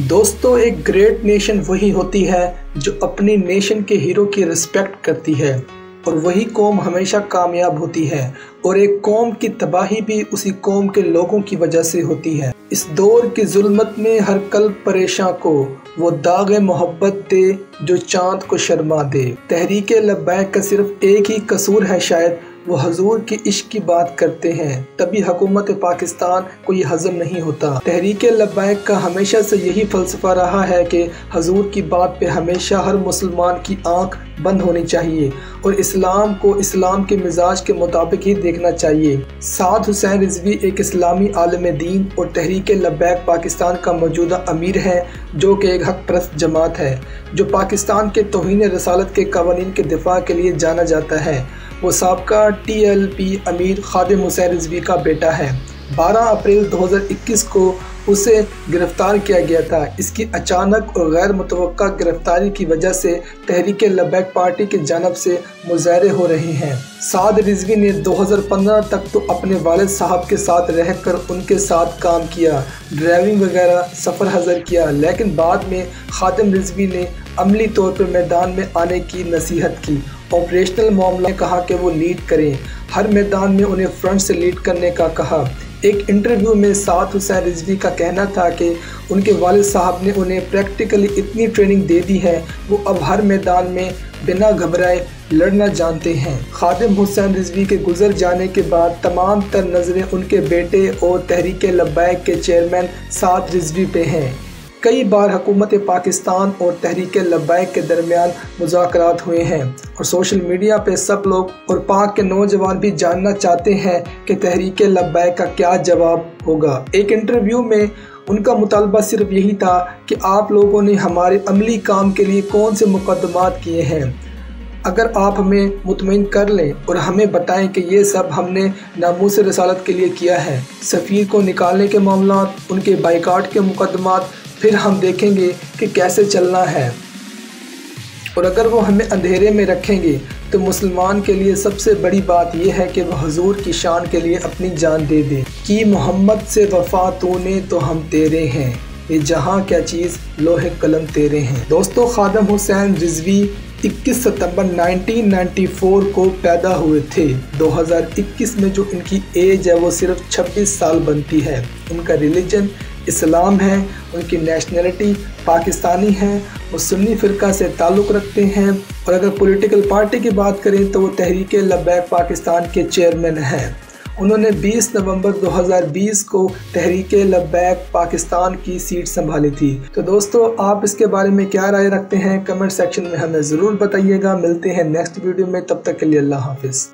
दोस्तों, एक great nation वही होती है जो अपनी नेशन के हीरो की रिस्पेक्ट करती है और वही कौम हमेशा कामयाब होती है और एक कौम की तबाही भी उसी कौम के लोगों की वजह से होती है। इस दौर की जुल्मत में हर कल परेशान को वो दाग मोहब्बत दे जो चाँद को शर्मा दे। तहरीक लब्बैक का सिर्फ़ एक ही कसूर है शायद वो हजूर के इश्क की बात करते हैं। तभी हुकूमत पाकिस्तान को ये हजम नहीं होता। तहरीक लबैक का हमेशा से यही फलसफा रहा है कि हजूर की बात पे हमेशा हर मुसलमान की आँख बंद होनी चाहिए और इस्लाम को इस्लाम के मिजाज के मुताबिक ही देखना चाहिए। साद हुसैन रिजवी एक इस्लामी आलम दीन और तहरीक लबैक पाकिस्तान का मौजूदा अमीर है, जो कि एक हक प्रस्त जमात है, जो पाकिस्तान के तोहन रसालत के कवानीन के दिफा के लिए जाना जाता है। वो सबका टी एल पी अमीर खादिम हुसैन रिजवी का बेटा है। 12 अप्रैल 2021 को उसे गिरफ़्तार किया गया था। इसकी अचानक और गैर मुतव गिरफ्तारी की वजह से तहरीक लबैक पार्टी की जानब से मुजाहरे हो रहे हैं। साद रिजवी ने 2015 तक तो अपने वालद साहब के साथ रहकर उनके साथ काम किया, ड्राइविंग वगैरह सफ़र हजर किया, लेकिन बाद में खादिम रिजवी ने अमली तौर पर मैदान में आने की नसीहत की। ऑपरेशनल मामला कहा कि वो लीड करें। हर मैदान में उन्हें फ्रंट से लीड करने का कहा। एक इंटरव्यू में साद हुसैन रिजवी का कहना था कि उनके वाल साहब ने उन्हें प्रैक्टिकली इतनी ट्रेनिंग दे दी है, वो अब हर मैदान में बिना घबराए लड़ना जानते हैं। खादिम हुसैन रिजवी के गुजर जाने के बाद तमाम तर नज़रें उनके बेटे और तहरीक लब्बैक के चेयरमैन साद रिजवी पे हैं। कई बार हुकूमत पाकिस्तान और तहरीक लब्बैक के दरमियान मुजाकर हुए हैं और सोशल मीडिया पे सब लोग और पाक के नौजवान भी जानना चाहते हैं कि तहरीक लब्बैक का क्या जवाब होगा। एक इंटरव्यू में उनका मुतालबा सिर्फ़ यही था कि आप लोगों ने हमारे अमली काम के लिए कौन से मुकदमात किए हैं। अगर आप हमें मुतमिन कर लें और हमें बताएँ कि ये सब हमने नामूस रसालत के लिए किया है, सफ़ीर को निकालने के मामला उनके बाइकाट के मुकदमात फिर हम देखेंगे कि कैसे चलना है। और अगर वो हमें अंधेरे में रखेंगे तो मुसलमान के लिए सबसे बड़ी बात यह है कि वह हजूर की शान के लिए अपनी जान दे दे। कि मोहम्मद से वफा तूने तो हम तेरे हैं। ये जहाँ क्या चीज़, लोहे कलम तेरे हैं। दोस्तों, खादम हुसैन रिजवी 21 सितंबर 1994 को पैदा हुए थे। 2021 में जो इनकी एज है, वो सिर्फ़ 26 साल बनती है। उनका रिलीजन इस्लाम है, उनकी नेशनलिटी पाकिस्तानी है, वो सुन्नी फ़िरका से ताल्लुक़ रखते हैं। और अगर पॉलिटिकल पार्टी की बात करें तो वो तहरीक लब्बैक पाकिस्तान के चेयरमैन हैं। उन्होंने 20 नवंबर 2020 को तहरीक लब्बैक पाकिस्तान की सीट संभाली थी। तो दोस्तों, आप इसके बारे में क्या राय रखते हैं? कमेंट सेक्शन में हमें ज़रूर बताइएगा। मिलते हैं नेक्स्ट वीडियो में। तब तक के लिए अल्लाह हाफिज़।